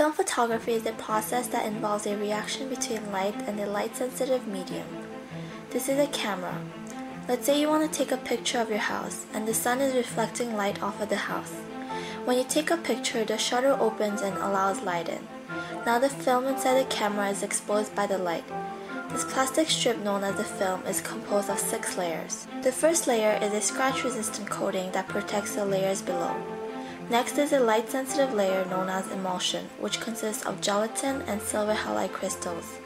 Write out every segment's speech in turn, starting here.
Film photography is a process that involves a reaction between light and a light sensitive medium. This is a camera. Let's say you want to take a picture of your house and the sun is reflecting light off of the house. When you take a picture, the shutter opens and allows light in. Now the film inside the camera is exposed by the light. This plastic strip known as the film is composed of six layers. The first layer is a scratch resistant coating that protects the layers below. Next is a light sensitive layer known as emulsion, which consists of gelatin and silver halide crystals.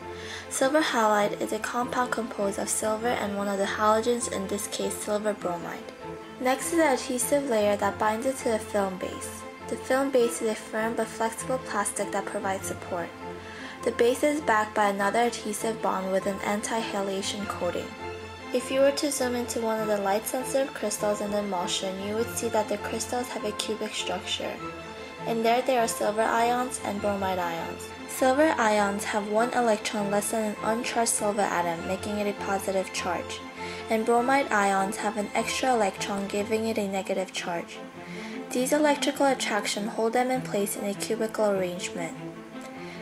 Silver halide is a compound composed of silver and one of the halogens, in this case silver bromide. Next is the adhesive layer that binds it to the film base. The film base is a firm but flexible plastic that provides support. The base is backed by another adhesive bond with an anti-halation coating. If you were to zoom into one of the light-sensitive crystals in the emulsion, you would see that the crystals have a cubic structure. In there, there are silver ions and bromide ions. Silver ions have one electron less than an uncharged silver atom, making it a positive charge, and bromide ions have an extra electron, giving it a negative charge. These electrical attraction hold them in place in a cubical arrangement.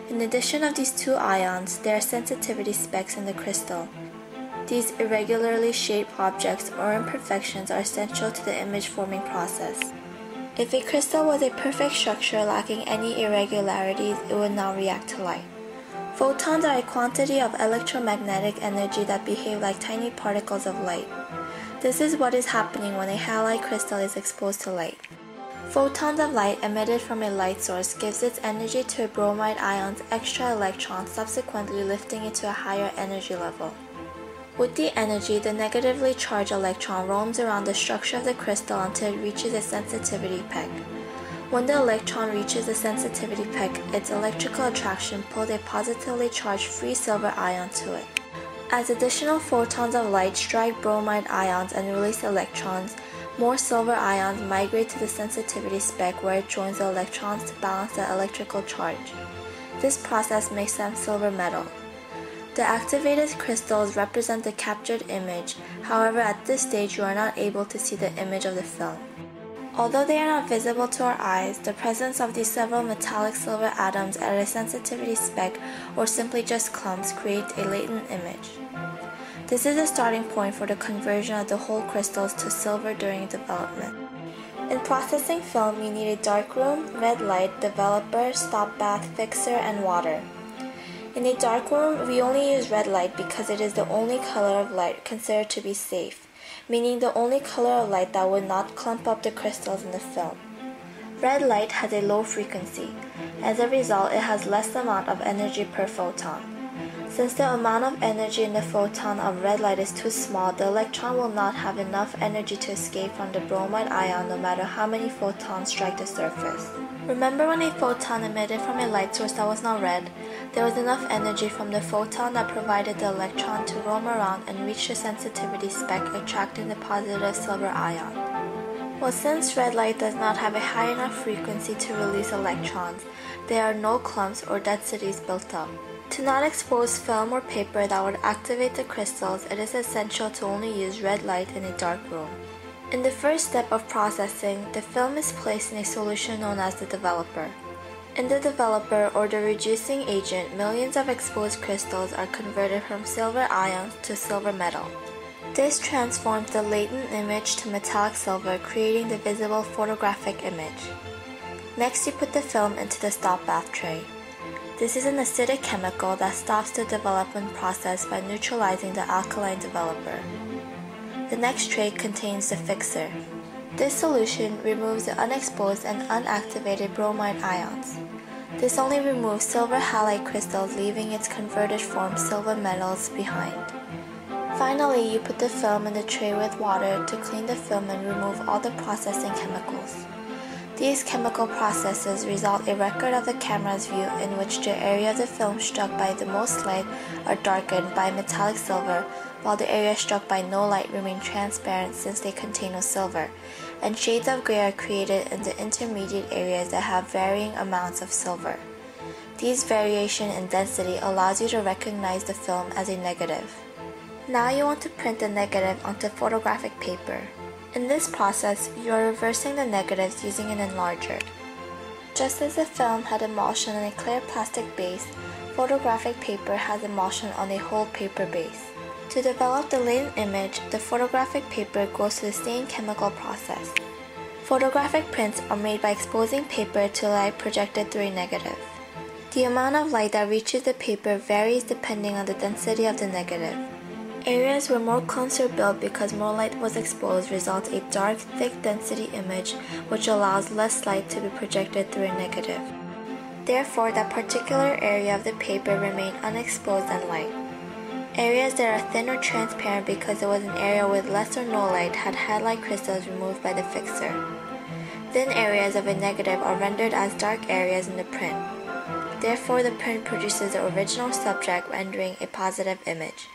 In addition of these two ions, there are sensitivity specks in the crystal. These irregularly shaped objects or imperfections are essential to the image forming process. If a crystal was a perfect structure lacking any irregularities, it would not react to light. Photons are a quantity of electromagnetic energy that behave like tiny particles of light. This is what is happening when a halide crystal is exposed to light. Photons of light emitted from a light source gives its energy to a bromide ion's extra electron, subsequently lifting it to a higher energy level. With the energy, the negatively charged electron roams around the structure of the crystal until it reaches a sensitivity speck. When the electron reaches the sensitivity speck, its electrical attraction pulls a positively charged free silver ion to it. As additional photons of light strike bromide ions and release electrons, more silver ions migrate to the sensitivity speck where it joins the electrons to balance the electrical charge. This process makes them silver metal. The activated crystals represent the captured image, however at this stage you are not able to see the image of the film. Although they are not visible to our eyes, the presence of these several metallic silver atoms at a sensitivity speck or simply just clumps create a latent image. This is the starting point for the conversion of the whole crystals to silver during development. In processing film, you need a darkroom, red light, developer, stop bath, fixer, and water. In a dark room, we only use red light because it is the only color of light considered to be safe, meaning the only color of light that would not clump up the crystals in the film. Red light has a low frequency. As a result, it has less amount of energy per photon. Since the amount of energy in the photon of red light is too small, the electron will not have enough energy to escape from the bromide ion no matter how many photons strike the surface. Remember when a photon emitted from a light source that was not red, there was enough energy from the photon that provided the electron to roam around and reach the sensitivity speck attracting the positive silver ion. Well, since red light does not have a high enough frequency to release electrons, there are no clumps or densities built up. To not expose film or paper that would activate the crystals, it is essential to only use red light in a dark room. In the first step of processing, the film is placed in a solution known as the developer. In the developer or the reducing agent, millions of exposed crystals are converted from silver ions to silver metal. This transforms the latent image to metallic silver, creating the visible photographic image. Next, you put the film into the stop bath tray. This is an acidic chemical that stops the development process by neutralizing the alkaline developer. The next tray contains the fixer. This solution removes the unexposed and unactivated bromide ions. This only removes silver halide crystals leaving its converted form silver metals behind. Finally, you put the film in the tray with water to clean the film and remove all the processing chemicals. These chemical processes result a record of the camera's view in which the area of the film struck by the most light are darkened by metallic silver, while the areas struck by no light remain transparent since they contain no silver, and shades of gray are created in the intermediate areas that have varying amounts of silver. These variation in density allows you to recognize the film as a negative. Now you want to print the negative onto photographic paper. In this process, you are reversing the negatives using an enlarger. Just as the film had emulsion on a clear plastic base, photographic paper has emulsion on a whole paper base. To develop the latent image, the photographic paper goes through the same chemical process. Photographic prints are made by exposing paper to light projected through a negative. The amount of light that reaches the paper varies depending on the density of the negative. Areas where more cones are built because more light was exposed results a dark, thick density image which allows less light to be projected through a negative. Therefore, that particular area of the paper remained unexposed and light. Areas that are thin or transparent because it was an area with less or no light had halide crystals removed by the fixer. Thin areas of a negative are rendered as dark areas in the print. Therefore, the print produces the original subject rendering a positive image.